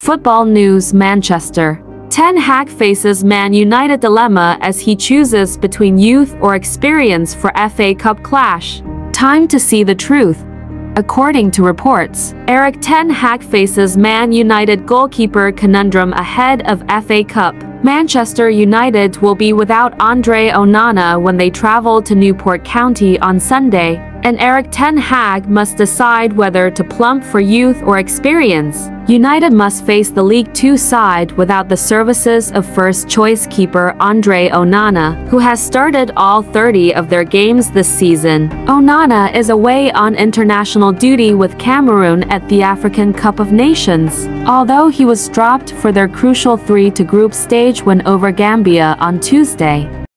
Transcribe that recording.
Football News Manchester. Ten Hag faces Man United dilemma as he chooses between youth or experience for FA Cup clash. Time to see the truth. According to reports, Erik Ten Hag faces Man United goalkeeper conundrum ahead of FA Cup. Manchester United will be without Andre Onana when they travel to Newport County on Sunday, and Erik Ten Hag must decide whether to plump for youth or experience. United must face the League Two side without the services of first-choice keeper Andre Onana, who has started all 30 of their games this season. Onana is away on international duty with Cameroon at the African Cup of Nations, although he was dropped for their crucial 3-to group stage win over Gambia on Tuesday.